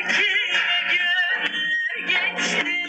İçime göller geçti.